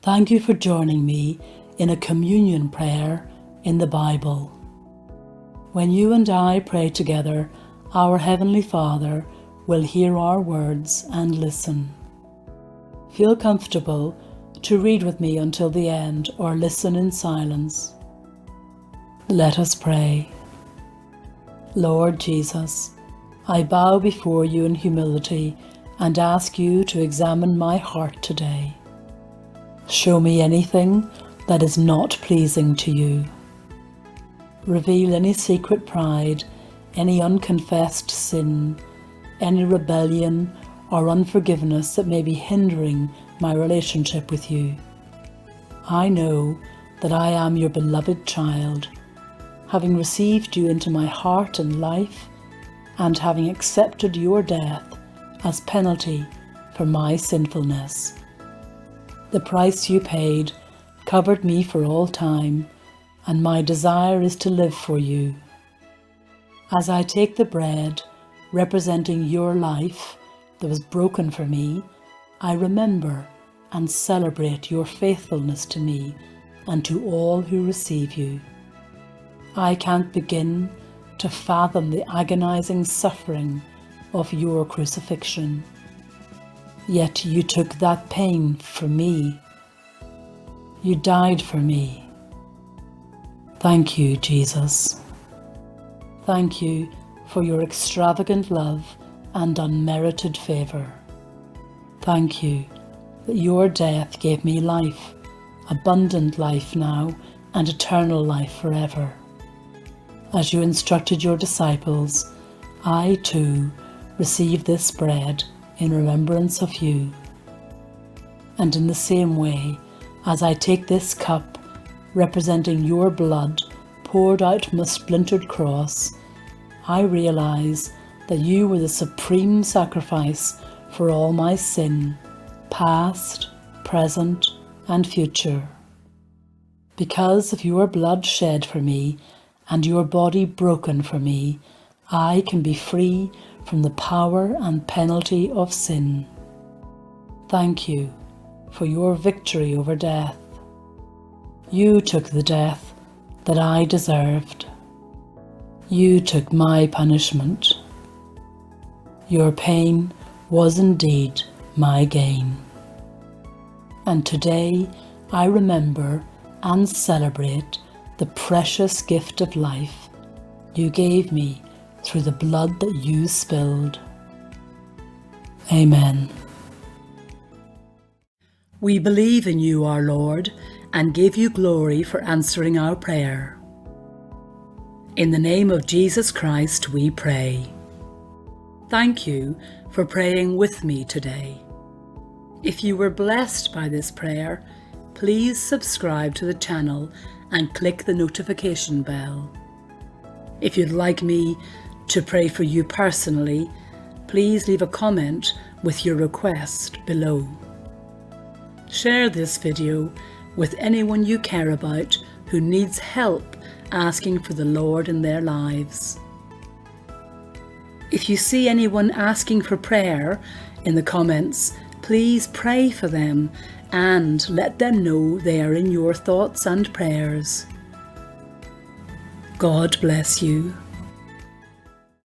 Thank you for joining me in a communion prayer in the Bible. When you and I pray together, our Heavenly Father will hear our words and listen. Feel comfortable to read with me until the end or listen in silence. Let us pray. Lord Jesus, I bow before you in humility and ask you to examine my heart today. Show me anything that is not pleasing to you. Reveal any secret pride, any unconfessed sin, any rebellion or unforgiveness that may be hindering my relationship with you. I know that I am your beloved child, having received you into my heart and life, and having accepted your death as penalty for my sinfulness. The price you paid covered me for all time, and my desire is to live for you. As I take the bread, representing your life that was broken for me, I remember and celebrate your faithfulness to me and to all who receive you. I can't begin to fathom the agonizing suffering of your crucifixion. Yet you took that pain for me. You died for me. Thank you, Jesus. Thank you for your extravagant love and unmerited favour. Thank you that your death gave me life, abundant life now, and eternal life forever. As you instructed your disciples, I too receive this bread in remembrance of you. And in the same way, as I take this cup representing your blood poured out from a splintered cross, I realize that you were the supreme sacrifice for all my sin, past, present, and future. Because of your blood shed for me and your body broken for me, I can be free from the power and penalty of sin. Thank you for your victory over death. You took the death that I deserved. You took my punishment. Your pain was indeed my gain. And today I remember and celebrate the precious gift of life you gave me through the blood that you spilled. Amen. We believe in you, our Lord, and give you glory for answering our prayer. In the name of Jesus Christ we pray. Thank you for praying with me today. If you were blessed by this prayer, please subscribe to the channel and click the notification bell. If you'd like me to pray for you personally, please leave a comment with your request below. Share this video with anyone you care about who needs help asking for the Lord in their lives. If you see anyone asking for prayer in the comments, please pray for them and let them know they are in your thoughts and prayers. God bless you.